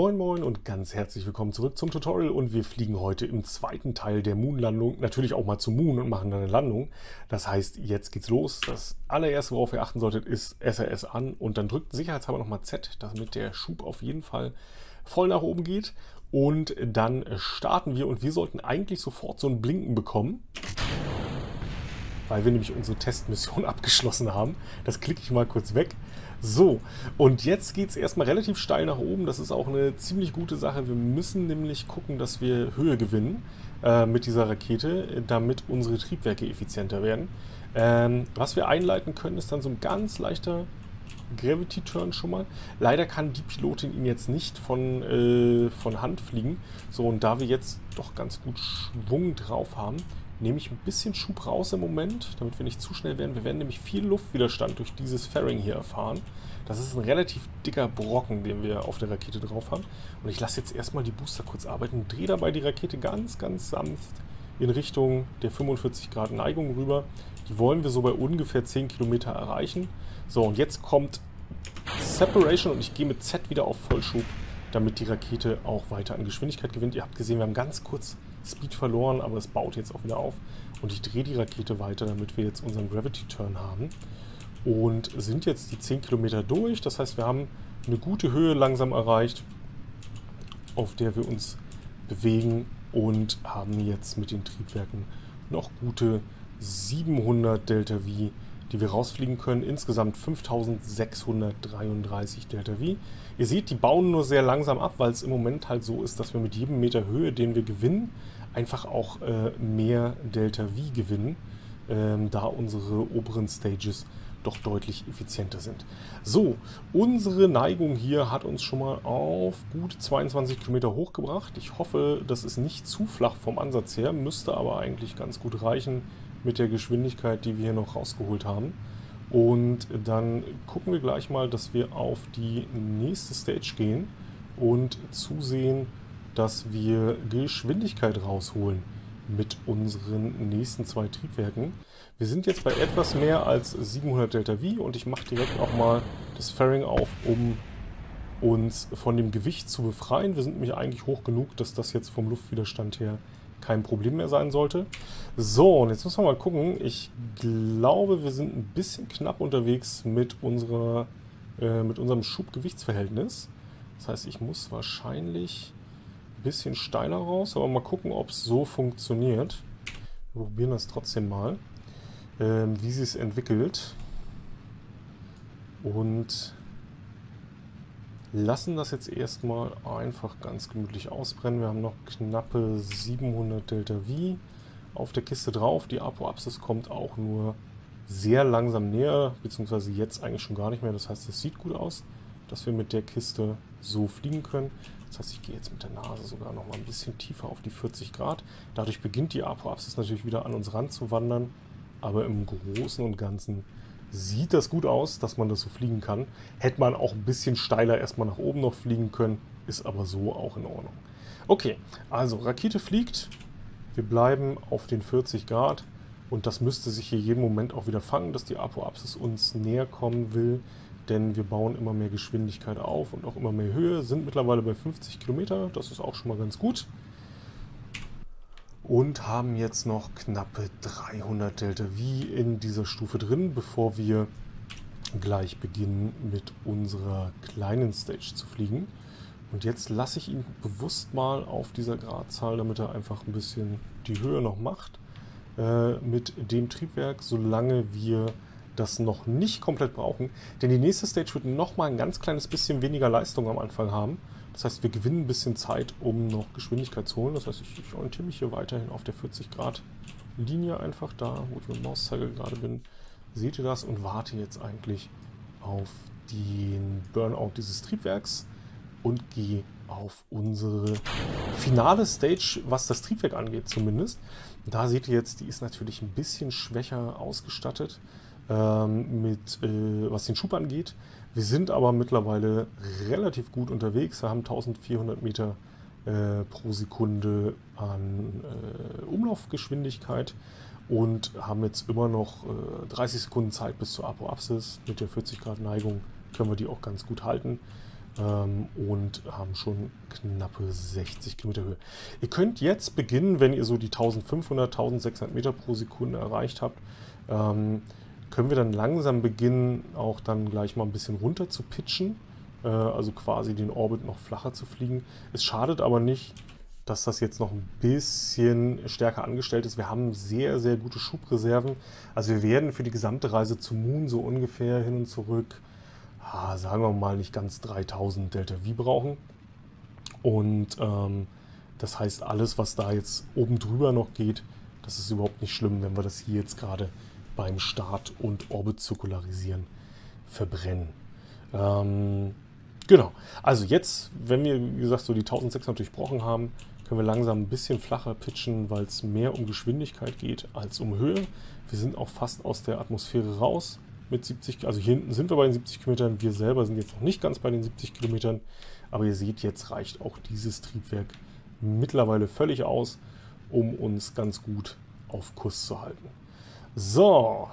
Moin Moin und ganz herzlich willkommen zurück zum Tutorial und wir fliegen heute im zweiten Teil der Moon-Landung natürlich auch mal zum Moon und machen dann eine Landung. Das heißt, jetzt geht's los. Das allererste, worauf ihr achten solltet, ist SRS an und dann drückt sicherheitshalber nochmal Z, damit der Schub auf jeden Fall voll nach oben geht. Und dann starten wir und wir sollten eigentlich sofort so ein Blinken bekommen weil wir nämlich unsere Testmission abgeschlossen haben. Das klicke ich mal kurz weg. So, und jetzt geht es erstmal relativ steil nach oben. Das ist auch eine ziemlich gute Sache. Wir müssen nämlich gucken, dass wir Höhe gewinnen äh, mit dieser Rakete, damit unsere Triebwerke effizienter werden. Ähm, was wir einleiten können, ist dann so ein ganz leichter Gravity Turn schon mal. Leider kann die Pilotin ihn jetzt nicht von, äh, von Hand fliegen. So, und da wir jetzt doch ganz gut Schwung drauf haben, nehme ich ein bisschen Schub raus im Moment, damit wir nicht zu schnell werden. Wir werden nämlich viel Luftwiderstand durch dieses Fairing hier erfahren. Das ist ein relativ dicker Brocken, den wir auf der Rakete drauf haben. Und ich lasse jetzt erstmal die Booster kurz arbeiten, drehe dabei die Rakete ganz, ganz sanft in Richtung der 45 Grad Neigung rüber. Die wollen wir so bei ungefähr 10 Kilometer erreichen. So, und jetzt kommt Separation und ich gehe mit Z wieder auf Vollschub, damit die Rakete auch weiter an Geschwindigkeit gewinnt. Ihr habt gesehen, wir haben ganz kurz Speed verloren, aber es baut jetzt auch wieder auf. Und ich drehe die Rakete weiter, damit wir jetzt unseren Gravity Turn haben. Und sind jetzt die 10 Kilometer durch. Das heißt, wir haben eine gute Höhe langsam erreicht, auf der wir uns bewegen und haben jetzt mit den Triebwerken noch gute 700 Delta V, die wir rausfliegen können. Insgesamt 5633 Delta V. Ihr seht, die bauen nur sehr langsam ab, weil es im Moment halt so ist, dass wir mit jedem Meter Höhe, den wir gewinnen, einfach auch äh, mehr Delta V gewinnen, ähm, da unsere oberen Stages doch deutlich effizienter sind. So, unsere Neigung hier hat uns schon mal auf gut 22 Kilometer hochgebracht. Ich hoffe, das ist nicht zu flach vom Ansatz her, müsste aber eigentlich ganz gut reichen mit der Geschwindigkeit, die wir hier noch rausgeholt haben. Und dann gucken wir gleich mal, dass wir auf die nächste Stage gehen und zusehen, dass wir Geschwindigkeit rausholen mit unseren nächsten zwei Triebwerken. Wir sind jetzt bei etwas mehr als 700 Delta V und ich mache direkt auch mal das Fairing auf, um uns von dem Gewicht zu befreien. Wir sind nämlich eigentlich hoch genug, dass das jetzt vom Luftwiderstand her kein Problem mehr sein sollte. So, und jetzt müssen wir mal gucken. Ich glaube, wir sind ein bisschen knapp unterwegs mit, unserer, äh, mit unserem Schubgewichtsverhältnis. Das heißt, ich muss wahrscheinlich bisschen steiler raus, aber mal gucken, ob es so funktioniert. Wir probieren das trotzdem mal, ähm, wie sie es entwickelt. Und lassen das jetzt erstmal einfach ganz gemütlich ausbrennen. Wir haben noch knappe 700 Delta V auf der Kiste drauf. Die Apoapsis kommt auch nur sehr langsam näher, beziehungsweise jetzt eigentlich schon gar nicht mehr. Das heißt, es sieht gut aus, dass wir mit der Kiste so fliegen können. Das heißt, ich gehe jetzt mit der Nase sogar noch mal ein bisschen tiefer auf die 40 Grad. Dadurch beginnt die Apoapsis natürlich wieder an uns ran zu wandern. Aber im Großen und Ganzen sieht das gut aus, dass man das so fliegen kann. Hätte man auch ein bisschen steiler erstmal nach oben noch fliegen können, ist aber so auch in Ordnung. Okay, also Rakete fliegt. Wir bleiben auf den 40 Grad und das müsste sich hier jeden Moment auch wieder fangen, dass die Apoapsis uns näher kommen will denn wir bauen immer mehr Geschwindigkeit auf und auch immer mehr Höhe, sind mittlerweile bei 50 Kilometer, das ist auch schon mal ganz gut. Und haben jetzt noch knappe 300 Delta V in dieser Stufe drin, bevor wir gleich beginnen mit unserer kleinen Stage zu fliegen. Und jetzt lasse ich ihn bewusst mal auf dieser Gradzahl, damit er einfach ein bisschen die Höhe noch macht, äh, mit dem Triebwerk, solange wir das noch nicht komplett brauchen, denn die nächste Stage wird nochmal ein ganz kleines bisschen weniger Leistung am Anfang haben. Das heißt, wir gewinnen ein bisschen Zeit, um noch Geschwindigkeit zu holen. Das heißt, ich, ich orientiere mich hier weiterhin auf der 40 Grad Linie einfach da, wo ich mit dem Mauszeiger gerade bin. Seht ihr das und warte jetzt eigentlich auf den Burnout dieses Triebwerks und gehe auf unsere finale Stage, was das Triebwerk angeht zumindest. Da seht ihr jetzt, die ist natürlich ein bisschen schwächer ausgestattet ähm, mit, äh, was den Schub angeht. Wir sind aber mittlerweile relativ gut unterwegs. Wir haben 1400 Meter äh, pro Sekunde an äh, Umlaufgeschwindigkeit und haben jetzt immer noch 30 äh, Sekunden Zeit bis zur Apoapsis. Mit der 40 Grad Neigung können wir die auch ganz gut halten. ähm, und haben schon knappe 60 Kilometer Höhe. Ihr könnt jetzt beginnen, wenn ihr so die 1500, 1600 Meter pro Sekunde erreicht habt, ähm, können wir dann langsam beginnen, auch dann gleich mal ein bisschen runter zu pitchen, äh, also quasi den Orbit noch flacher zu fliegen. Es schadet aber nicht, dass das jetzt noch ein bisschen stärker angestellt ist. Wir haben sehr, sehr gute Schubreserven. Also wir werden für die gesamte Reise zum Moon so ungefähr hin und zurück, ah, sagen wir mal, nicht ganz 3000 Delta V brauchen. Und ähm, das heißt, alles, was da jetzt oben drüber noch geht, das ist überhaupt nicht schlimm, wenn wir das hier jetzt gerade beim Start und Orbit-Zirkularisieren verbrennen. Ähm, genau, also jetzt, wenn wir, wie gesagt, so die 1600 durchbrochen haben, können wir langsam ein bisschen flacher pitchen, weil es mehr um Geschwindigkeit geht als um Höhe. Wir sind auch fast aus der Atmosphäre raus mit 70, also hier hinten sind wir bei den 70 Kilometern, wir selber sind jetzt noch nicht ganz bei den 70 Kilometern, aber ihr seht, jetzt reicht auch dieses Triebwerk mittlerweile völlig aus, um uns ganz gut auf Kurs zu halten. So,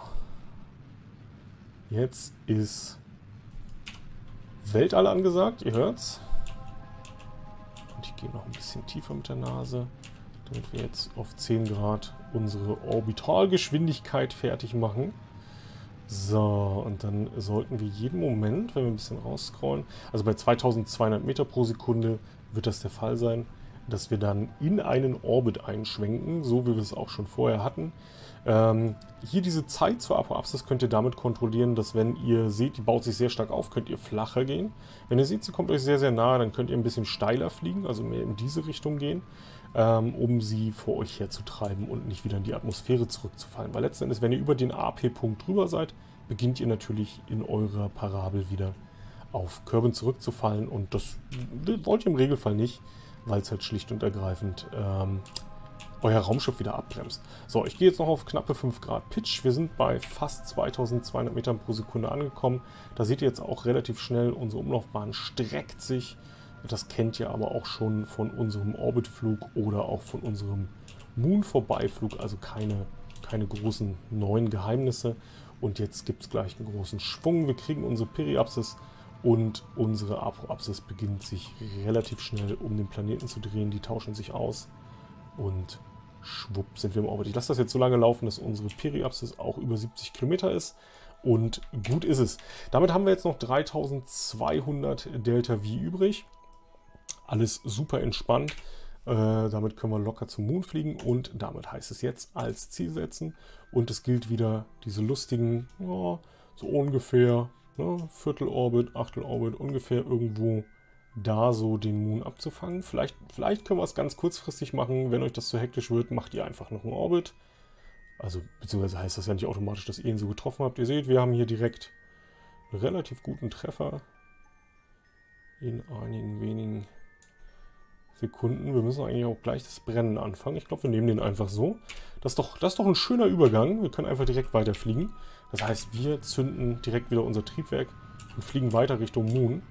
jetzt ist Weltall angesagt, ihr hört's. Und ich gehe noch ein bisschen tiefer mit der Nase, damit wir jetzt auf 10 Grad unsere Orbitalgeschwindigkeit fertig machen. So, und dann sollten wir jeden Moment, wenn wir ein bisschen rausscrollen, also bei 2200 Meter pro Sekunde wird das der Fall sein, dass wir dann in einen Orbit einschwenken, so wie wir es auch schon vorher hatten. Ähm, hier diese Zeit zur Apoapsis könnt ihr damit kontrollieren, dass wenn ihr seht, die baut sich sehr stark auf, könnt ihr flacher gehen. Wenn ihr seht, sie kommt euch sehr, sehr nahe, dann könnt ihr ein bisschen steiler fliegen, also mehr in diese Richtung gehen, ähm, um sie vor euch herzutreiben und nicht wieder in die Atmosphäre zurückzufallen. Weil letzten Endes, wenn ihr über den AP-Punkt drüber seid, beginnt ihr natürlich in eurer Parabel wieder auf Körben zurückzufallen und das wollt ihr im Regelfall nicht weil es halt schlicht und ergreifend ähm, euer Raumschiff wieder abbremst. So, ich gehe jetzt noch auf knappe 5 Grad Pitch. Wir sind bei fast 2200 Metern pro Sekunde angekommen. Da seht ihr jetzt auch relativ schnell, unsere Umlaufbahn streckt sich. Das kennt ihr aber auch schon von unserem Orbitflug oder auch von unserem Moon-Vorbeiflug. Also keine, keine großen neuen Geheimnisse. Und jetzt gibt es gleich einen großen Schwung. Wir kriegen unsere Periapsis und unsere Apoapsis beginnt sich relativ schnell um den Planeten zu drehen. Die tauschen sich aus und schwupp sind wir im Orbit. Ich lasse das jetzt so lange laufen, dass unsere Periapsis auch über 70 Kilometer ist. Und gut ist es. Damit haben wir jetzt noch 3200 Delta V übrig. Alles super entspannt. Äh, damit können wir locker zum Mond fliegen und damit heißt es jetzt als Ziel setzen. Und es gilt wieder diese lustigen, oh, so ungefähr ne, Viertelorbit, Achtelorbit, ungefähr irgendwo da so den Moon abzufangen. Vielleicht, vielleicht können wir es ganz kurzfristig machen. Wenn euch das zu hektisch wird, macht ihr einfach noch einen Orbit. Also, beziehungsweise heißt das ja nicht automatisch, dass ihr ihn so getroffen habt. Ihr seht, wir haben hier direkt einen relativ guten Treffer in einigen wenigen Sekunden. Wir müssen eigentlich auch gleich das Brennen anfangen. Ich glaube, wir nehmen den einfach so. Das ist, doch, das ist doch ein schöner Übergang. Wir können einfach direkt weiterfliegen. Das heißt, wir zünden direkt wieder unser Triebwerk und fliegen weiter Richtung Moon.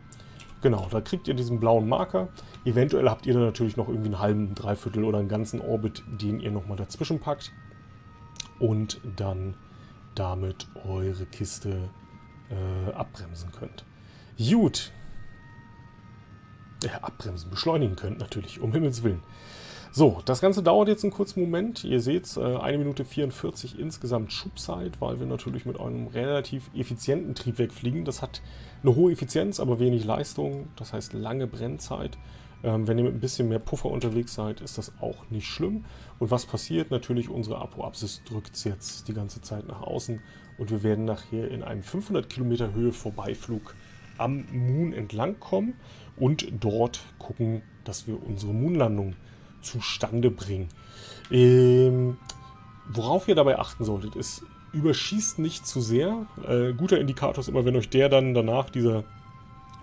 Genau, da kriegt ihr diesen blauen Marker. Eventuell habt ihr dann natürlich noch irgendwie einen halben, dreiviertel oder einen ganzen Orbit, den ihr nochmal dazwischen packt. Und dann damit eure Kiste äh, abbremsen könnt. Gut, ja, abbremsen, beschleunigen könnt natürlich, um Himmels Willen. So, das Ganze dauert jetzt einen kurzen Moment. Ihr seht, äh, 1 Minute 44 insgesamt Schubzeit, weil wir natürlich mit einem relativ effizienten Triebwerk fliegen. Das hat eine hohe Effizienz, aber wenig Leistung, das heißt lange Brennzeit. Ähm, wenn ihr mit ein bisschen mehr Puffer unterwegs seid, ist das auch nicht schlimm. Und was passiert? Natürlich, unsere Apoapsis drückt es jetzt die ganze Zeit nach außen und wir werden nachher in einem 500 Kilometer Höhe Vorbeiflug am Moon entlang kommen und dort gucken, dass wir unsere Moonlandung zustande bringen. Ähm, worauf ihr dabei achten solltet, ist, überschießt nicht zu sehr. Äh, guter Indikator ist immer, wenn euch der dann danach, dieser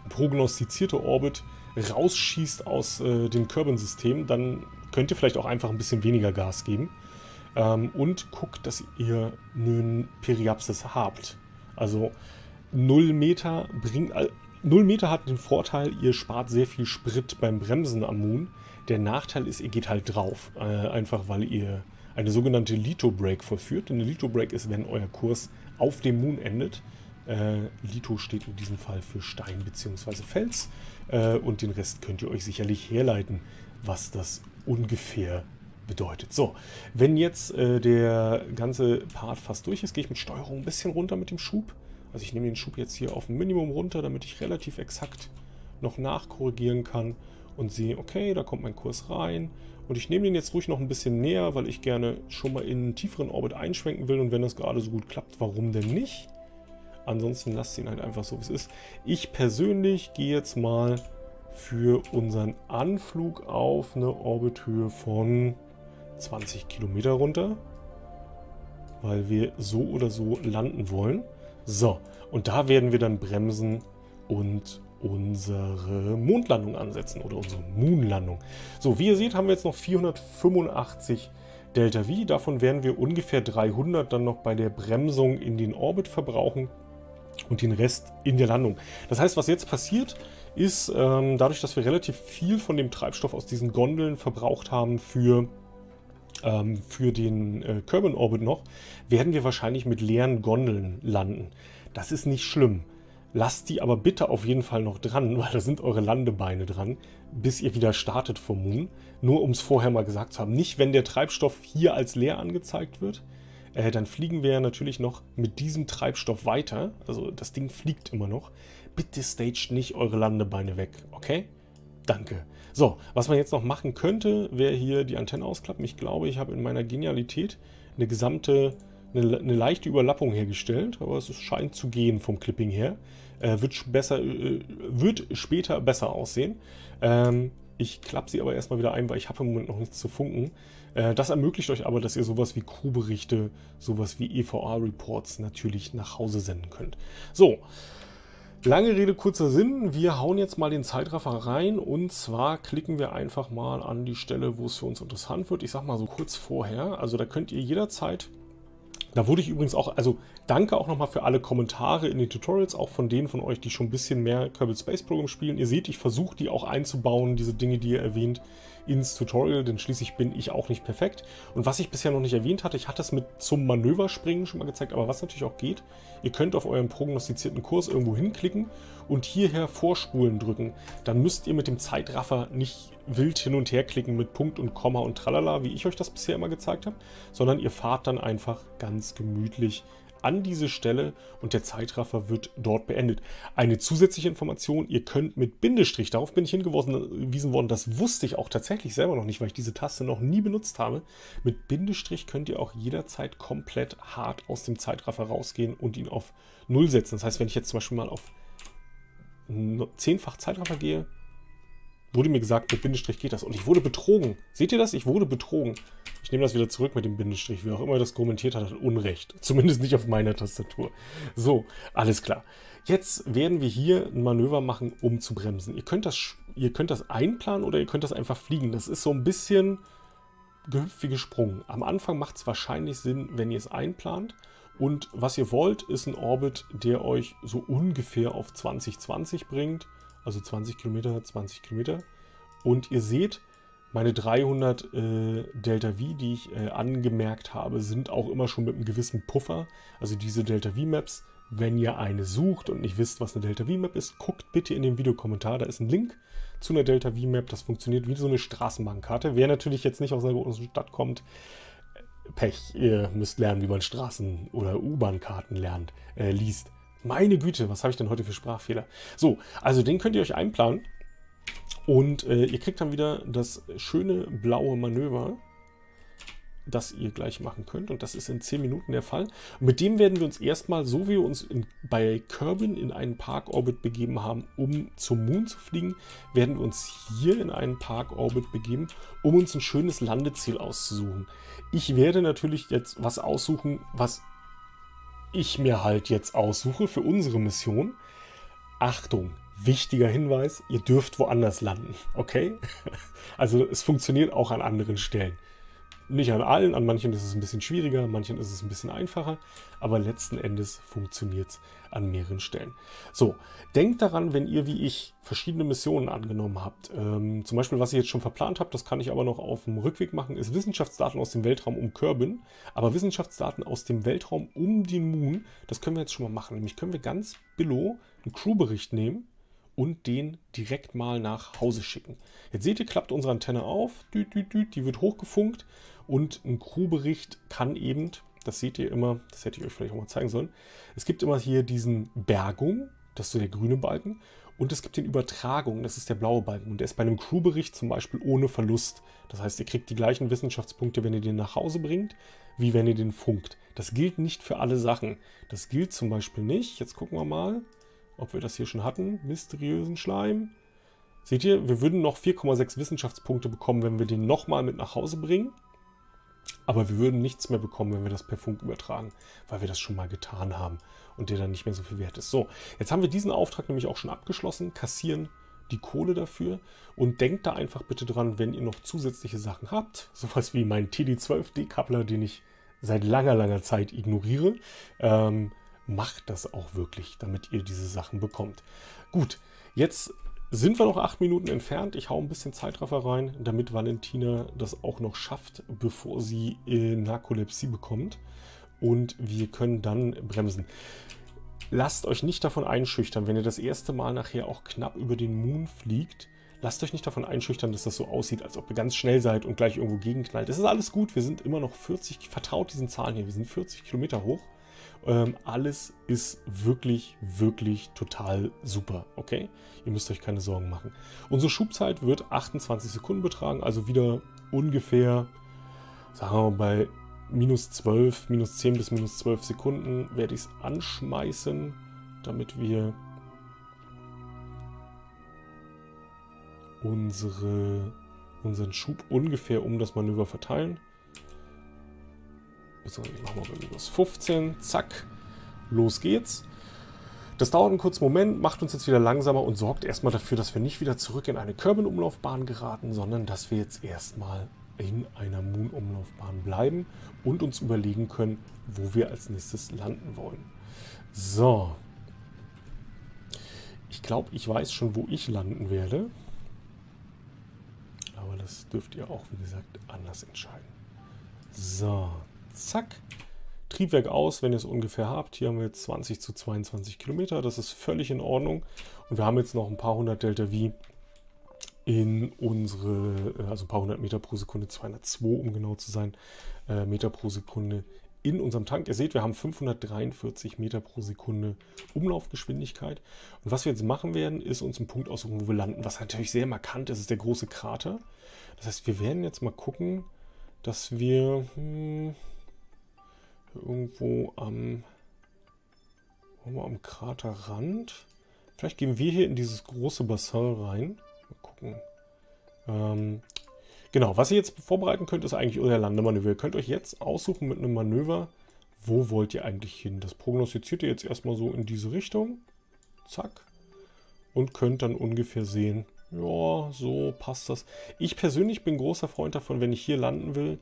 prognostizierte Orbit, rausschießt aus äh, dem Kerbin-System, dann könnt ihr vielleicht auch einfach ein bisschen weniger Gas geben. Ähm, und guckt, dass ihr einen Periapsis habt. Also 0 Meter bringt. 0 Meter hat den Vorteil, ihr spart sehr viel Sprit beim Bremsen am Moon. Der Nachteil ist, ihr geht halt drauf. Äh, einfach weil ihr eine sogenannte Lito Break vollführt. Eine Lito Break ist, wenn euer Kurs auf dem Moon endet. Äh, Lito steht in diesem Fall für Stein bzw. Fels. Äh, und den Rest könnt ihr euch sicherlich herleiten, was das ungefähr bedeutet. So, wenn jetzt äh, der ganze Part fast durch ist, gehe ich mit Steuerung ein bisschen runter mit dem Schub. Also ich nehme den Schub jetzt hier auf ein Minimum runter, damit ich relativ exakt noch nachkorrigieren kann und sehe, okay, da kommt mein Kurs rein. Und ich nehme den jetzt ruhig noch ein bisschen näher, weil ich gerne schon mal in einen tieferen Orbit einschwenken will. Und wenn das gerade so gut klappt, warum denn nicht? Ansonsten lasst ihn halt einfach so, wie es ist. Ich persönlich gehe jetzt mal für unseren Anflug auf eine Orbithöhe von 20 Kilometer runter, weil wir so oder so landen wollen. So, und da werden wir dann bremsen und unsere Mondlandung ansetzen oder unsere Moonlandung. So, wie ihr seht, haben wir jetzt noch 485 Delta V. Davon werden wir ungefähr 300 dann noch bei der Bremsung in den Orbit verbrauchen und den Rest in der Landung. Das heißt, was jetzt passiert, ist, ähm, dadurch, dass wir relativ viel von dem Treibstoff aus diesen Gondeln verbraucht haben für, ähm, für den äh, Kerbin Orbit noch, werden wir wahrscheinlich mit leeren Gondeln landen. Das ist nicht schlimm. Lasst die aber bitte auf jeden Fall noch dran, weil da sind eure Landebeine dran, bis ihr wieder startet vom Moon. Nur um es vorher mal gesagt zu haben. Nicht, wenn der Treibstoff hier als leer angezeigt wird, äh, dann fliegen wir natürlich noch mit diesem Treibstoff weiter. Also das Ding fliegt immer noch. Bitte staged nicht eure Landebeine weg, okay? Danke. So, was man jetzt noch machen könnte, wäre hier die Antenne ausklappen. Ich glaube, ich habe in meiner Genialität eine gesamte, eine, eine leichte Überlappung hergestellt, aber es scheint zu gehen vom Clipping her. Äh, wird, besser, äh, wird später besser aussehen. Ähm, ich klappe sie aber erstmal wieder ein, weil ich habe im Moment noch nichts zu funken. Äh, das ermöglicht euch aber, dass ihr sowas wie Crew-Berichte, sowas wie EVA-Reports natürlich nach Hause senden könnt. So, Lange Rede, kurzer Sinn. Wir hauen jetzt mal den Zeitraffer rein und zwar klicken wir einfach mal an die Stelle, wo es für uns interessant wird. Ich sag mal so kurz vorher. Also da könnt ihr jederzeit da wurde ich übrigens auch, also danke auch nochmal für alle Kommentare in den Tutorials, auch von denen von euch, die schon ein bisschen mehr Kerbal Space Program spielen. Ihr seht, ich versuche die auch einzubauen, diese Dinge, die ihr erwähnt ins Tutorial, denn schließlich bin ich auch nicht perfekt. Und was ich bisher noch nicht erwähnt hatte, ich hatte es mit zum Manöverspringen schon mal gezeigt, aber was natürlich auch geht, ihr könnt auf euren prognostizierten Kurs irgendwo hinklicken und hierher Vorspulen drücken. Dann müsst ihr mit dem Zeitraffer nicht wild hin und her klicken mit Punkt und Komma und Tralala, wie ich euch das bisher immer gezeigt habe, sondern ihr fahrt dann einfach ganz gemütlich an diese Stelle und der Zeitraffer wird dort beendet. Eine zusätzliche Information, ihr könnt mit Bindestrich, darauf bin ich hingewiesen worden, das wusste ich auch tatsächlich selber noch nicht, weil ich diese Taste noch nie benutzt habe. Mit Bindestrich könnt ihr auch jederzeit komplett hart aus dem Zeitraffer rausgehen und ihn auf Null setzen. Das heißt, wenn ich jetzt zum Beispiel mal auf zehnfach Zeitraffer gehe, wurde mir gesagt, mit Bindestrich geht das. Und ich wurde betrogen. Seht ihr das? Ich wurde betrogen. Ich nehme das wieder zurück mit dem Bindestrich. Wer auch immer das kommentiert hat, hat Unrecht. Zumindest nicht auf meiner Tastatur. So, alles klar. Jetzt werden wir hier ein Manöver machen, um zu bremsen. Ihr könnt das, ihr könnt das einplanen oder ihr könnt das einfach fliegen. Das ist so ein bisschen gehüpft wie gesprungen. Am Anfang macht es wahrscheinlich Sinn, wenn ihr es einplant. Und was ihr wollt, ist ein Orbit, der euch so ungefähr auf 2020 bringt also 20 Kilometer, 20 Kilometer. Und ihr seht, meine 300 äh, Delta V, die ich äh, angemerkt habe, sind auch immer schon mit einem gewissen Puffer. Also diese Delta V Maps, wenn ihr eine sucht und nicht wisst, was eine Delta V Map ist, guckt bitte in den Videokommentar. Da ist ein Link zu einer Delta V Map. Das funktioniert wie so eine Straßenbahnkarte. Wer natürlich jetzt nicht aus einer großen Stadt kommt, Pech. Ihr müsst lernen, wie man Straßen- oder U-Bahn-Karten lernt, äh, liest. Meine Güte, was habe ich denn heute für Sprachfehler? So, also den könnt ihr euch einplanen. Und äh, ihr kriegt dann wieder das schöne blaue Manöver, das ihr gleich machen könnt. Und das ist in 10 Minuten der Fall. mit dem werden wir uns erstmal, so wie wir uns in, bei Kerbin in einen Park-Orbit begeben haben, um zum Moon zu fliegen, werden wir uns hier in einen Park-Orbit begeben, um uns ein schönes Landeziel auszusuchen. Ich werde natürlich jetzt was aussuchen, was ich mir halt jetzt aussuche für unsere Mission. Achtung, wichtiger Hinweis, ihr dürft woanders landen, okay? Also es funktioniert auch an anderen Stellen. Nicht an allen, an manchen ist es ein bisschen schwieriger, an manchen ist es ein bisschen einfacher, aber letzten Endes funktioniert es an mehreren Stellen. So, denkt daran, wenn ihr wie ich verschiedene Missionen angenommen habt. Ähm, zum Beispiel, was ihr jetzt schon verplant habt, das kann ich aber noch auf dem Rückweg machen, ist Wissenschaftsdaten aus dem Weltraum um Kerbin. Aber Wissenschaftsdaten aus dem Weltraum um den Moon, das können wir jetzt schon mal machen. Nämlich können wir ganz below einen Crewbericht nehmen und den direkt mal nach Hause schicken. Jetzt seht ihr, klappt unsere Antenne auf, die wird hochgefunkt und ein Crewbericht kann eben, das seht ihr immer, das hätte ich euch vielleicht auch mal zeigen sollen, es gibt immer hier diesen Bergung, das ist so der grüne Balken, und es gibt den Übertragung, das ist der blaue Balken. Und der ist bei einem Crewbericht zum Beispiel ohne Verlust. Das heißt, ihr kriegt die gleichen Wissenschaftspunkte, wenn ihr den nach Hause bringt, wie wenn ihr den funkt. Das gilt nicht für alle Sachen. Das gilt zum Beispiel nicht, jetzt gucken wir mal, ob wir das hier schon hatten, mysteriösen Schleim. Seht ihr, wir würden noch 4,6 Wissenschaftspunkte bekommen, wenn wir den nochmal mit nach Hause bringen. Aber wir würden nichts mehr bekommen, wenn wir das per Funk übertragen, weil wir das schon mal getan haben und der dann nicht mehr so viel wert ist. So, jetzt haben wir diesen Auftrag nämlich auch schon abgeschlossen, kassieren die Kohle dafür und denkt da einfach bitte dran, wenn ihr noch zusätzliche Sachen habt, sowas wie mein TD12 den ich seit langer, langer Zeit ignoriere, ähm, macht das auch wirklich, damit ihr diese Sachen bekommt. Gut, jetzt sind wir noch acht Minuten entfernt. Ich hau ein bisschen Zeitraffer rein, damit Valentina das auch noch schafft, bevor sie äh, Narkolepsie bekommt. Und wir können dann bremsen. Lasst euch nicht davon einschüchtern, wenn ihr das erste Mal nachher auch knapp über den Moon fliegt. Lasst euch nicht davon einschüchtern, dass das so aussieht, als ob ihr ganz schnell seid und gleich irgendwo gegenknallt. Es ist alles gut, wir sind immer noch 40, vertraut diesen Zahlen hier, wir sind 40 Kilometer hoch. Ähm, alles ist wirklich, wirklich total super, okay? Ihr müsst euch keine Sorgen machen. Unsere Schubzeit wird 28 Sekunden betragen, also wieder ungefähr, sagen wir mal, bei minus 12, minus 10 bis minus 12 Sekunden werde ich es anschmeißen, damit wir unsere, unseren Schub ungefähr um das Manöver verteilen. So, machen wir minus 15. Zack. Los geht's. Das dauert einen kurzen Moment, macht uns jetzt wieder langsamer und sorgt erstmal dafür, dass wir nicht wieder zurück in eine Kerbin-Umlaufbahn geraten, sondern dass wir jetzt erstmal in einer Moon-Umlaufbahn bleiben und uns überlegen können, wo wir als nächstes landen wollen. So. Ich glaube, ich weiß schon, wo ich landen werde. Aber das dürft ihr auch, wie gesagt, anders entscheiden. So, Zack. Triebwerk aus, wenn ihr es ungefähr habt. Hier haben wir jetzt 20 zu 22 Kilometer. Das ist völlig in Ordnung. Und wir haben jetzt noch ein paar hundert Delta V in unsere, äh, also ein paar hundert Meter pro Sekunde, 202 um genau zu sein, äh, Meter pro Sekunde in unserem Tank. Ihr seht, wir haben 543 Meter pro Sekunde Umlaufgeschwindigkeit. Und was wir jetzt machen werden, ist uns einen Punkt aussuchen, wo wir landen. Was natürlich sehr markant ist, ist der große Krater. Das heißt, wir werden jetzt mal gucken, dass wir... Hm, irgendwo am, am Kraterrand. Vielleicht gehen wir hier in dieses große Bassin rein. Mal gucken. Ähm, genau, was ihr jetzt vorbereiten könnt, ist eigentlich euer Landemanöver. Ihr könnt euch jetzt aussuchen mit einem Manöver, wo wollt ihr eigentlich hin. Das prognostiziert ihr jetzt erstmal so in diese Richtung. Zack. Und könnt dann ungefähr sehen, ja, so passt das. Ich persönlich bin großer Freund davon, wenn ich hier landen will,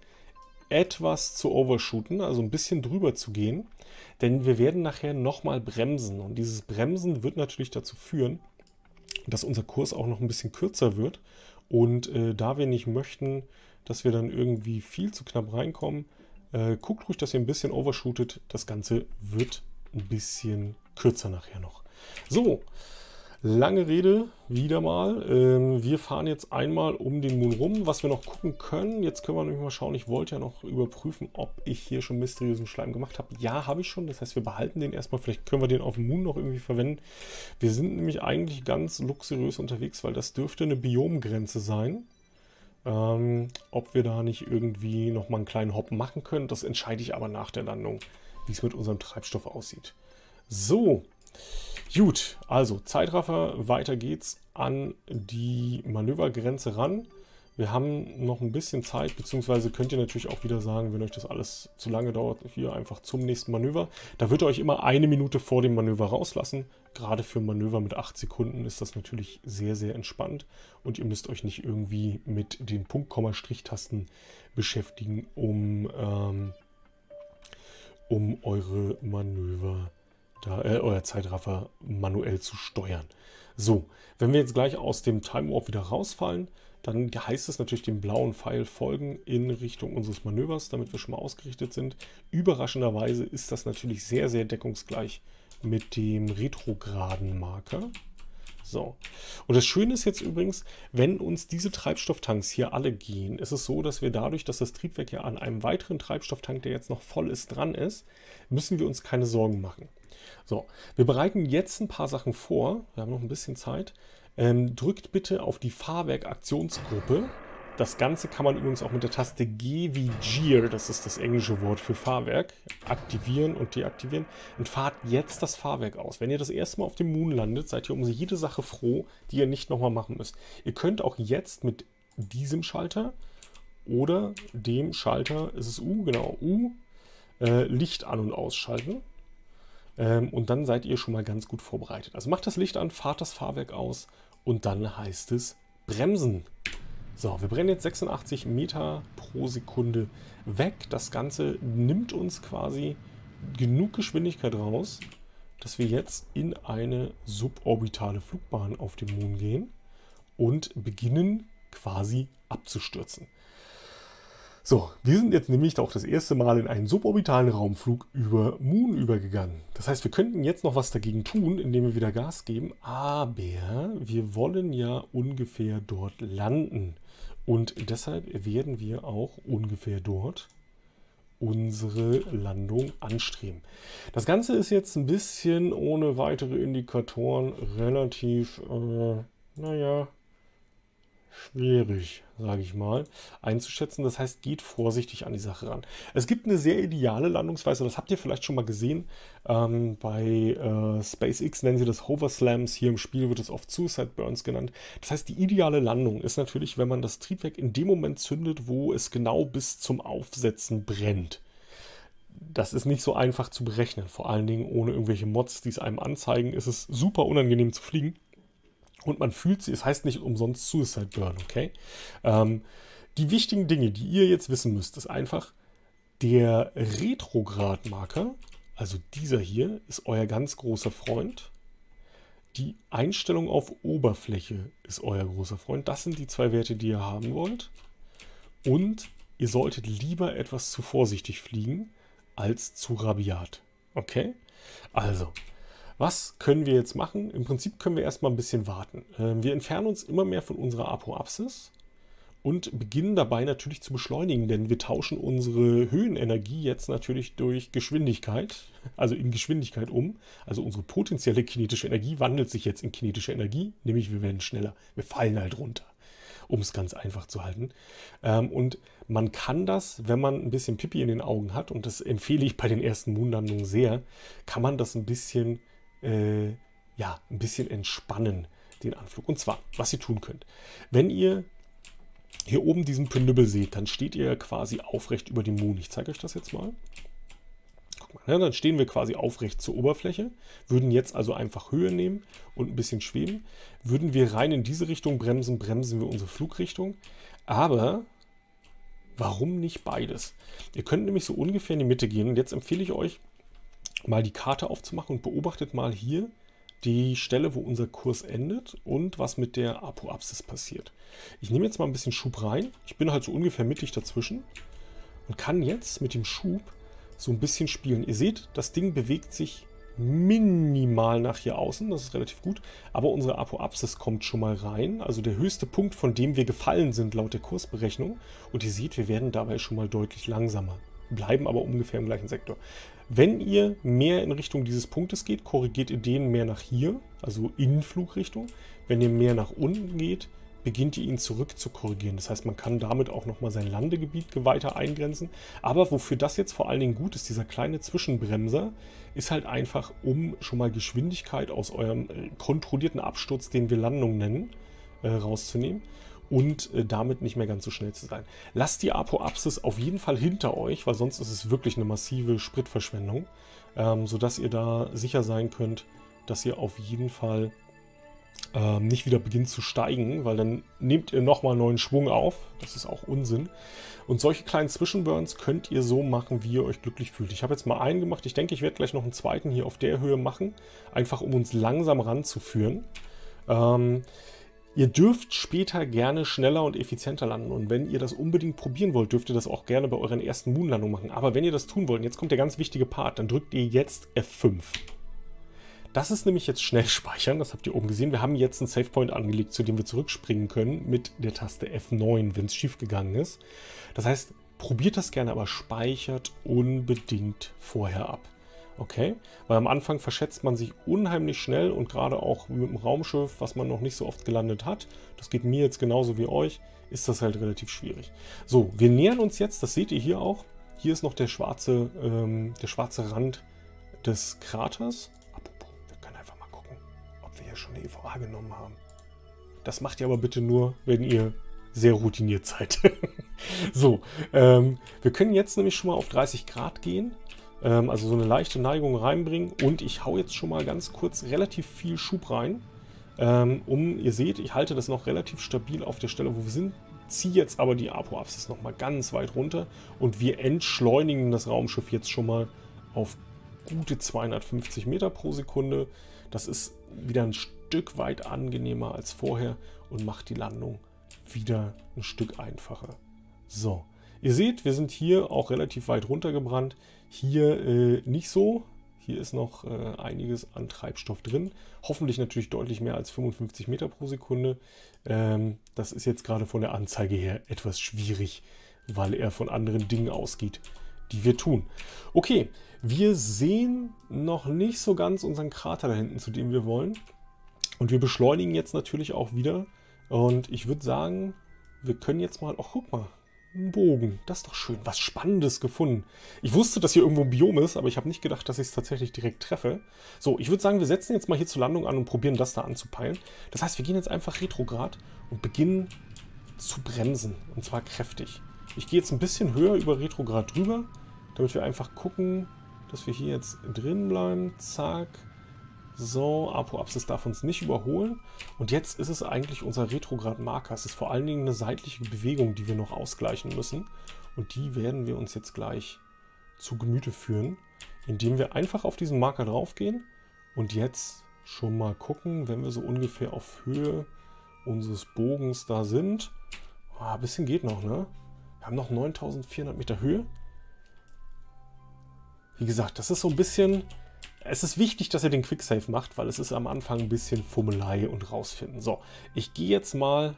etwas zu overshooten, also ein bisschen drüber zu gehen, denn wir werden nachher nochmal bremsen. Und dieses Bremsen wird natürlich dazu führen, dass unser Kurs auch noch ein bisschen kürzer wird. Und äh, da wir nicht möchten, dass wir dann irgendwie viel zu knapp reinkommen, äh, guckt ruhig, dass ihr ein bisschen overshootet, das Ganze wird ein bisschen kürzer nachher noch. So, Lange Rede, wieder mal. Ähm, wir fahren jetzt einmal um den Moon rum. Was wir noch gucken können, jetzt können wir nämlich mal schauen, ich wollte ja noch überprüfen, ob ich hier schon mysteriösen Schleim gemacht habe. Ja, habe ich schon. Das heißt, wir behalten den erstmal. Vielleicht können wir den auf dem Moon noch irgendwie verwenden. Wir sind nämlich eigentlich ganz luxuriös unterwegs, weil das dürfte eine Biomgrenze sein. Ähm, ob wir da nicht irgendwie nochmal einen kleinen Hop machen können, das entscheide ich aber nach der Landung, wie es mit unserem Treibstoff aussieht. So, Gut, also Zeitraffer, weiter geht's an die Manövergrenze ran. Wir haben noch ein bisschen Zeit, beziehungsweise könnt ihr natürlich auch wieder sagen, wenn euch das alles zu lange dauert, hier einfach zum nächsten Manöver. Da wird er euch immer eine Minute vor dem Manöver rauslassen. Gerade für Manöver mit 8 Sekunden ist das natürlich sehr, sehr entspannt. Und ihr müsst euch nicht irgendwie mit den Punkt, Komma, Strichtasten beschäftigen, um, ähm, um eure Manöver, da, äh, euer Zeitraffer manuell zu steuern. So, wenn wir jetzt gleich aus dem Time Warp wieder rausfallen, dann heißt es natürlich dem blauen Pfeil folgen in Richtung unseres Manövers, damit wir schon mal ausgerichtet sind. Überraschenderweise ist das natürlich sehr, sehr deckungsgleich mit dem retrograden Marker. So. Und das Schöne ist jetzt übrigens, wenn uns diese Treibstofftanks hier alle gehen, ist es so, dass wir dadurch, dass das Triebwerk ja an einem weiteren Treibstofftank, der jetzt noch voll ist, dran ist, müssen wir uns keine Sorgen machen. So, wir bereiten jetzt ein paar Sachen vor. Wir haben noch ein bisschen Zeit. Ähm, drückt bitte auf die Fahrwerk-Aktionsgruppe. Das Ganze kann man übrigens auch mit der Taste G wie Gear, das ist das englische Wort für Fahrwerk, aktivieren und deaktivieren. Und fahrt jetzt das Fahrwerk aus. Wenn ihr das erste Mal auf dem Moon landet, seid ihr um jede Sache froh, die ihr nicht nochmal machen müsst. Ihr könnt auch jetzt mit diesem Schalter oder dem Schalter, ist es U, genau, U, äh, Licht an- und ausschalten. Ähm, und dann seid ihr schon mal ganz gut vorbereitet. Also macht das Licht an, fahrt das Fahrwerk aus und dann heißt es bremsen. So, wir brennen jetzt 86 Meter pro Sekunde weg. Das Ganze nimmt uns quasi genug Geschwindigkeit raus, dass wir jetzt in eine suborbitale Flugbahn auf dem Mond gehen und beginnen quasi abzustürzen. So, wir sind jetzt nämlich auch das erste Mal in einen suborbitalen Raumflug über Moon übergegangen. Das heißt, wir könnten jetzt noch was dagegen tun, indem wir wieder Gas geben, aber wir wollen ja ungefähr dort landen. Und deshalb werden wir auch ungefähr dort unsere Landung anstreben. Das Ganze ist jetzt ein bisschen ohne weitere Indikatoren relativ, äh, naja, schwierig, sage ich mal, einzuschätzen. Das heißt, geht vorsichtig an die Sache ran. Es gibt eine sehr ideale Landungsweise, das habt ihr vielleicht schon mal gesehen. Ähm, bei äh, SpaceX nennen sie das Hoverslams. Hier im Spiel wird es oft Suicide Burns genannt. Das heißt, die ideale Landung ist natürlich, wenn man das Triebwerk in dem Moment zündet, wo es genau bis zum Aufsetzen brennt. Das ist nicht so einfach zu berechnen. Vor allen Dingen ohne irgendwelche Mods, die es einem anzeigen, ist es super unangenehm zu fliegen. Und man fühlt sie, es heißt nicht umsonst Suicide Burn, okay? Ähm, die wichtigen Dinge, die ihr jetzt wissen müsst, ist einfach, der Retrogradmarker, also dieser hier, ist euer ganz großer Freund. Die Einstellung auf Oberfläche ist euer großer Freund. Das sind die zwei Werte, die ihr haben wollt. Und ihr solltet lieber etwas zu vorsichtig fliegen als zu rabiat. Okay? Also, was können wir jetzt machen? Im Prinzip können wir erstmal ein bisschen warten. Ähm, wir entfernen uns immer mehr von unserer Apoapsis und beginnen dabei natürlich zu beschleunigen, denn wir tauschen unsere Höhenenergie jetzt natürlich durch Geschwindigkeit, also in Geschwindigkeit um. Also unsere potenzielle kinetische Energie wandelt sich jetzt in kinetische Energie, nämlich wir werden schneller, wir fallen halt runter, um es ganz einfach zu halten. Ähm, und man kann das, wenn man ein bisschen Pipi in den Augen hat, und das empfehle ich bei den ersten Mondlandungen sehr, kann man das ein bisschen äh, ja, ein bisschen entspannen, den Anflug. Und zwar, was ihr tun könnt. Wenn ihr hier oben diesen Pündebel seht, dann steht ihr quasi aufrecht über dem Moon. Ich zeige euch das jetzt mal. Guck mal, ja, dann stehen wir quasi aufrecht zur Oberfläche, würden jetzt also einfach Höhe nehmen und ein bisschen schweben. Würden wir rein in diese Richtung bremsen, bremsen wir unsere Flugrichtung. Aber warum nicht beides? Ihr könnt nämlich so ungefähr in die Mitte gehen und jetzt empfehle ich euch, mal die Karte aufzumachen und beobachtet mal hier die Stelle, wo unser Kurs endet und was mit der Apoapsis passiert. Ich nehme jetzt mal ein bisschen Schub rein. Ich bin halt so ungefähr mittig dazwischen und kann jetzt mit dem Schub so ein bisschen spielen. Ihr seht, das Ding bewegt sich minimal nach hier außen, das ist relativ gut, aber unsere Apoapsis kommt schon mal rein, also der höchste Punkt, von dem wir gefallen sind laut der Kursberechnung und ihr seht, wir werden dabei schon mal deutlich langsamer, bleiben aber ungefähr im gleichen Sektor. Wenn ihr mehr in Richtung dieses Punktes geht, korrigiert ihr den mehr nach hier, also in Flugrichtung. Wenn ihr mehr nach unten geht, beginnt ihr ihn zurück zu korrigieren. Das heißt, man kann damit auch nochmal sein Landegebiet weiter eingrenzen. Aber wofür das jetzt vor allen Dingen gut ist, dieser kleine Zwischenbremser, ist halt einfach, um schon mal Geschwindigkeit aus eurem äh, kontrollierten Absturz, den wir Landung nennen, äh, rauszunehmen und äh, damit nicht mehr ganz so schnell zu sein. Lasst die Apoapsis auf jeden Fall hinter euch, weil sonst ist es wirklich eine massive Spritverschwendung, ähm, sodass ihr da sicher sein könnt, dass ihr auf jeden Fall ähm, nicht wieder beginnt zu steigen, weil dann nehmt ihr nochmal neuen Schwung auf. Das ist auch Unsinn. Und solche kleinen Zwischenburns könnt ihr so machen, wie ihr euch glücklich fühlt. Ich habe jetzt mal einen gemacht. Ich denke, ich werde gleich noch einen zweiten hier auf der Höhe machen. Einfach um uns langsam ranzuführen. Ähm, Ihr dürft später gerne schneller und effizienter landen und wenn ihr das unbedingt probieren wollt, dürft ihr das auch gerne bei euren ersten Moonlandungen machen. Aber wenn ihr das tun wollt, jetzt kommt der ganz wichtige Part, dann drückt ihr jetzt F5. Das ist nämlich jetzt schnell speichern, das habt ihr oben gesehen. Wir haben jetzt einen Savepoint angelegt, zu dem wir zurückspringen können mit der Taste F9, wenn es schief gegangen ist. Das heißt, probiert das gerne, aber speichert unbedingt vorher ab. Okay, weil am Anfang verschätzt man sich unheimlich schnell und gerade auch mit dem Raumschiff, was man noch nicht so oft gelandet hat, das geht mir jetzt genauso wie euch, ist das halt relativ schwierig. So, wir nähern uns jetzt, das seht ihr hier auch, hier ist noch der schwarze, ähm, der schwarze Rand des Kraters wir schon eine EVA genommen haben. Das macht ihr aber bitte nur, wenn ihr sehr routiniert seid. so, ähm, wir können jetzt nämlich schon mal auf 30 Grad gehen. Ähm, also so eine leichte Neigung reinbringen. Und ich hau jetzt schon mal ganz kurz relativ viel Schub rein. Ähm, um, ihr seht, ich halte das noch relativ stabil auf der Stelle, wo wir sind. Ziehe jetzt aber die Apo-Apsis noch mal ganz weit runter. Und wir entschleunigen das Raumschiff jetzt schon mal auf gute 250 Meter pro Sekunde. Das ist wieder ein Stück weit angenehmer als vorher und macht die Landung wieder ein Stück einfacher. So, ihr seht, wir sind hier auch relativ weit runtergebrannt. Hier äh, nicht so. Hier ist noch äh, einiges an Treibstoff drin. Hoffentlich natürlich deutlich mehr als 55 Meter pro Sekunde. Ähm, das ist jetzt gerade von der Anzeige her etwas schwierig, weil er von anderen Dingen ausgeht, die wir tun. Okay, wir sehen noch nicht so ganz unseren Krater da hinten, zu dem wir wollen. Und wir beschleunigen jetzt natürlich auch wieder. Und ich würde sagen, wir können jetzt mal... Ach, guck mal. Ein Bogen. Das ist doch schön. Was Spannendes gefunden. Ich wusste, dass hier irgendwo ein Biom ist, aber ich habe nicht gedacht, dass ich es tatsächlich direkt treffe. So, ich würde sagen, wir setzen jetzt mal hier zur Landung an und probieren das da anzupeilen. Das heißt, wir gehen jetzt einfach retrograd und beginnen zu bremsen. Und zwar kräftig. Ich gehe jetzt ein bisschen höher über retrograd drüber damit wir einfach gucken, dass wir hier jetzt drin bleiben. Zack. So, Apoapsis darf uns nicht überholen. Und jetzt ist es eigentlich unser Retrograd-Marker. Es ist vor allen Dingen eine seitliche Bewegung, die wir noch ausgleichen müssen. Und die werden wir uns jetzt gleich zu Gemüte führen, indem wir einfach auf diesen Marker draufgehen und jetzt schon mal gucken, wenn wir so ungefähr auf Höhe unseres Bogens da sind. Oh, ein bisschen geht noch, ne? Wir haben noch 9400 Meter Höhe. Wie gesagt, das ist so ein bisschen... Es ist wichtig, dass ihr den Quicksave macht, weil es ist am Anfang ein bisschen Fummelei und rausfinden. So, ich gehe jetzt mal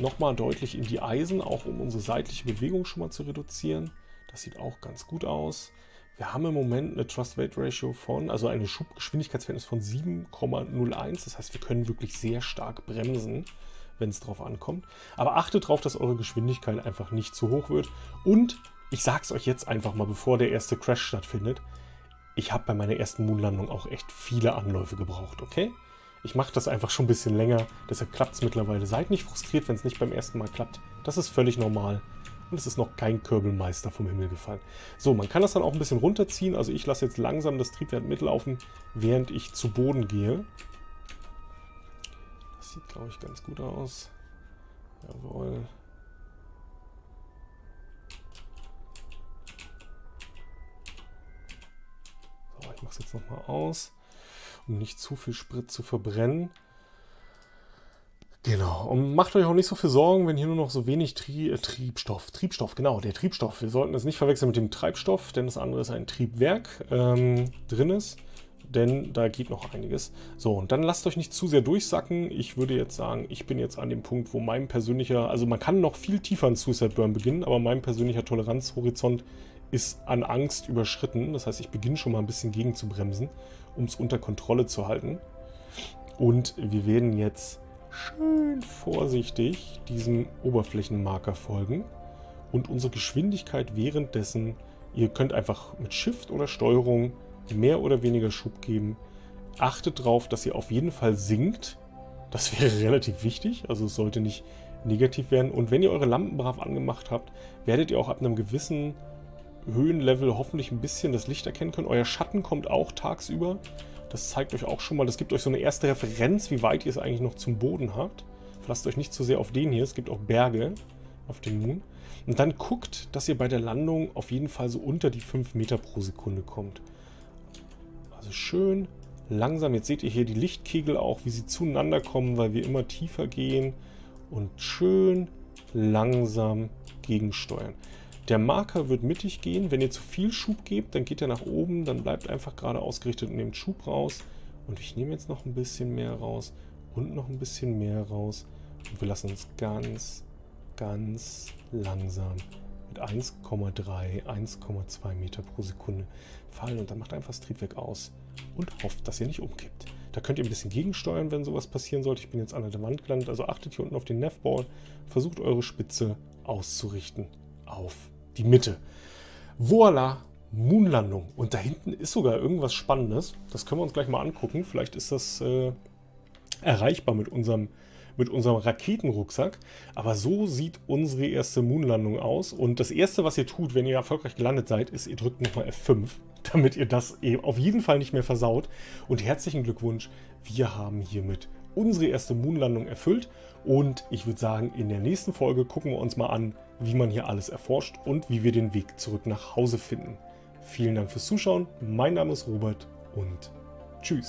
nochmal deutlich in die Eisen, auch um unsere seitliche Bewegung schon mal zu reduzieren. Das sieht auch ganz gut aus. Wir haben im Moment eine Trust-Weight-Ratio von, also eine Schubgeschwindigkeitsverhältnis von 7,01. Das heißt, wir können wirklich sehr stark bremsen, wenn es drauf ankommt. Aber achtet darauf, dass eure Geschwindigkeit einfach nicht zu hoch wird. Und ich sag's euch jetzt einfach mal, bevor der erste Crash stattfindet. Ich habe bei meiner ersten Moonlandung auch echt viele Anläufe gebraucht, okay? Ich mache das einfach schon ein bisschen länger, deshalb klappt es mittlerweile. Seid nicht frustriert, wenn es nicht beim ersten Mal klappt. Das ist völlig normal. Und es ist noch kein Körbelmeister vom Himmel gefallen. So, man kann das dann auch ein bisschen runterziehen. Also ich lasse jetzt langsam das Triebwerk mitlaufen, während ich zu Boden gehe. Das sieht, glaube ich, ganz gut aus. Jawohl. Ich mache es jetzt nochmal aus, um nicht zu viel Sprit zu verbrennen. Genau, und macht euch auch nicht so viel Sorgen, wenn hier nur noch so wenig Tri äh, Triebstoff, Triebstoff, genau, der Triebstoff. Wir sollten es nicht verwechseln mit dem Treibstoff, denn das andere ist ein Triebwerk ähm, drin ist, denn da geht noch einiges. So, und dann lasst euch nicht zu sehr durchsacken. Ich würde jetzt sagen, ich bin jetzt an dem Punkt, wo mein persönlicher, also man kann noch viel tiefer in Suicide Burn beginnen, aber mein persönlicher Toleranzhorizont ist an Angst überschritten. Das heißt, ich beginne schon mal ein bisschen gegen zu bremsen, um es unter Kontrolle zu halten. Und wir werden jetzt schön vorsichtig diesem Oberflächenmarker folgen und unsere Geschwindigkeit währenddessen, ihr könnt einfach mit Shift oder Steuerung mehr oder weniger Schub geben. Achtet darauf, dass ihr auf jeden Fall sinkt. Das wäre relativ wichtig. Also es sollte nicht negativ werden. Und wenn ihr eure Lampen brav angemacht habt, werdet ihr auch ab einem gewissen Höhenlevel hoffentlich ein bisschen das Licht erkennen können. Euer Schatten kommt auch tagsüber. Das zeigt euch auch schon mal, das gibt euch so eine erste Referenz, wie weit ihr es eigentlich noch zum Boden habt. Lasst euch nicht zu sehr auf den hier, es gibt auch Berge auf dem Moon. Und dann guckt, dass ihr bei der Landung auf jeden Fall so unter die 5 Meter pro Sekunde kommt. Also schön langsam. Jetzt seht ihr hier die Lichtkegel auch, wie sie zueinander kommen, weil wir immer tiefer gehen. Und schön langsam gegensteuern. Der Marker wird mittig gehen. Wenn ihr zu viel Schub gebt, dann geht er nach oben. Dann bleibt einfach gerade ausgerichtet und nehmt Schub raus. Und ich nehme jetzt noch ein bisschen mehr raus und noch ein bisschen mehr raus. Und wir lassen uns ganz, ganz langsam mit 1,3, 1,2 Meter pro Sekunde fallen. Und dann macht einfach das Triebwerk aus und hofft, dass ihr nicht umkippt. Da könnt ihr ein bisschen gegensteuern, wenn sowas passieren sollte. Ich bin jetzt an der Wand gelandet, also achtet hier unten auf den Navball. Versucht eure Spitze auszurichten auf die Mitte. Voila, Moonlandung. Und da hinten ist sogar irgendwas Spannendes. Das können wir uns gleich mal angucken. Vielleicht ist das äh, erreichbar mit unserem, mit unserem Raketenrucksack. Aber so sieht unsere erste Moonlandung aus. Und das Erste, was ihr tut, wenn ihr erfolgreich gelandet seid, ist, ihr drückt nochmal F5, damit ihr das eben auf jeden Fall nicht mehr versaut. Und herzlichen Glückwunsch, wir haben hiermit unsere erste Moonlandung erfüllt. Und ich würde sagen, in der nächsten Folge gucken wir uns mal an, wie man hier alles erforscht und wie wir den Weg zurück nach Hause finden. Vielen Dank fürs Zuschauen. Mein Name ist Robert und tschüss.